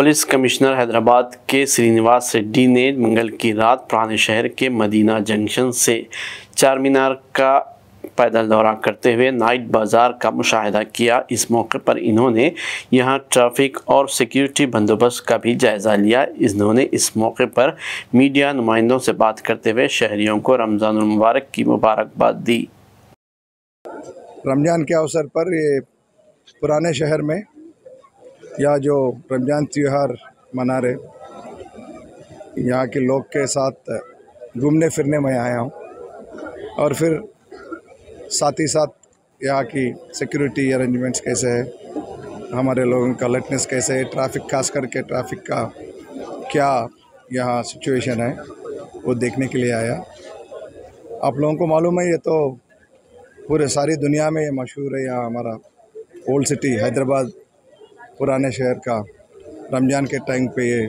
Police commissioner Hyderabad के श्रीनिवास रेड्डी ने मंगल की रात पुराने शहर के मदीना जंक्शन से चार मीनार का पैदल दौरा करते हुए नाइट बाज़ार का मुशाहिदा किया। इस मौके पर इन्होंने यहाँ ट्रैफ़िक और सिक्योरिटी बंदोबस्त का भी जायज़ा लिया। इन्होंने इस मौके पर मीडिया नुमाइंदों से बात करते हुए शहरियों को रमज़ान मुबारक की मुबारकबाद दी। रमज़ान के अवसर पर ये पुराने शहर में या जो रमज़ान त्यौहार मना रहे, यहाँ के लोग के साथ घूमने फिरने में आया हूँ। और फिर साथ ही साथ यहाँ की सिक्योरिटी अरेंजमेंट्स कैसे है, हमारे लोगों का अलर्टनेस कैसे है ट्रैफ़िक खास करके ट्रैफ़िक का क्या यहाँ सिचुएशन है, वो देखने के लिए आया। आप लोगों को मालूम है, ये तो पूरे सारी दुनिया में ये मशहूर है, यहाँ हमारा ओल्ड सिटी हैदराबाद। पुराने शहर का रमज़ान के टाइम पे ये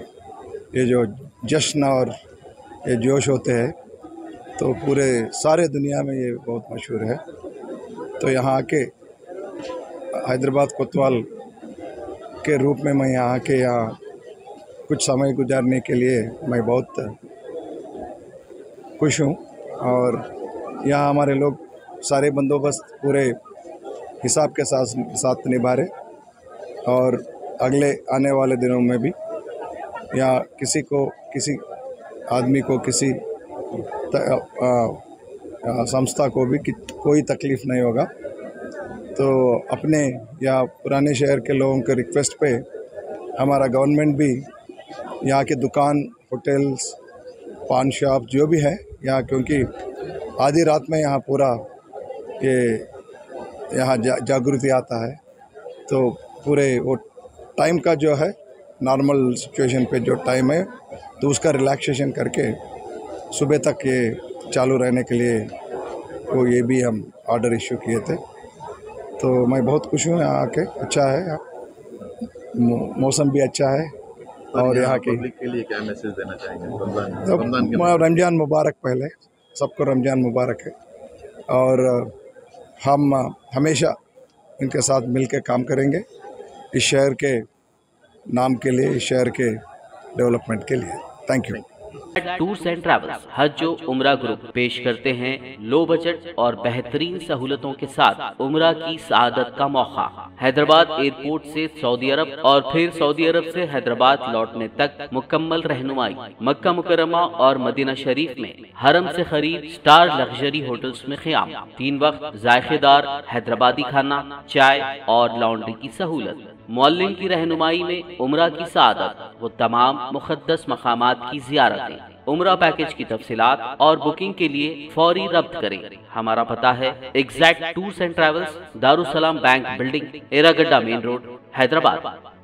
ये जो जश्न और ये जोश होते हैं तो पूरे सारे दुनिया में ये बहुत मशहूर है। तो यहाँ आके हैदराबाद कोतवाल के रूप में मैं यहाँ के यहाँ कुछ समय गुजारने के लिए मैं बहुत खुश हूँ और यहाँ हमारे लोग सारे बंदोबस्त पूरे हिसाब के साथ साथ निभा रहे। और अगले आने वाले दिनों में भी या किसी को किसी आदमी को किसी संस्था को भी कि, कोई तकलीफ़ नहीं होगा। तो अपने या पुराने शहर के लोगों के रिक्वेस्ट पे हमारा गवर्नमेंट भी यहाँ के दुकान होटल्स पान शॉप जो भी है यहाँ क्योंकि आधी रात में यहाँ पूरा ये यहाँ जा, जागृति आता है तो पूरे वो टाइम का जो है नॉर्मल सिचुएशन पे जो टाइम है तो उसका रिलैक्सेशन करके सुबह तक ये चालू रहने के लिए वो ये भी हम ऑर्डर इशू किए थे। तो मैं बहुत खुश हूँ यहाँ आके। अच्छा है। मौसम भी अच्छा है। और यहाँ के के लिए क्या मैसेज देना चाहेंगे? तो रमज़ान मुबारक पहले। सबको रमज़ान मुबारक है। और हम हमेशा इनके साथ मिलकर काम करेंगे। इस शहर के नाम के लिए, इस शहर के डेवलपमेंट के लिए। Thank you tours and travels हज जो उम्र ग्रुप पेश करते हैं लो बजट और बेहतरीन सहूलतों के साथ उम्र की शहादत का मौका। हैदराबाद एयरपोर्ट से सऊदी अरब और फिर सऊदी अरब से हैदराबाद लौटने तक मुकम्मल रहनुमाई मक्का मुकरमा और मदीना शरीफ में हरम से खरीद स्टार लग्जरी होटल्स में ख्याम तीन वक्त जायकेदार, हैदराबादी खाना, चाय और लॉन्ड्री की सहूलत। मौलिन की रहनुमाई में उम्र की सदत वो तमाम मुकदस मकाम की जियारतें। उम्र पैकेज की तफसीत और बुकिंग के लिए फौरी रब्त करें। हमारा पता है exact tours and travels Darussalam bank building Erragadda main road Hyderabad.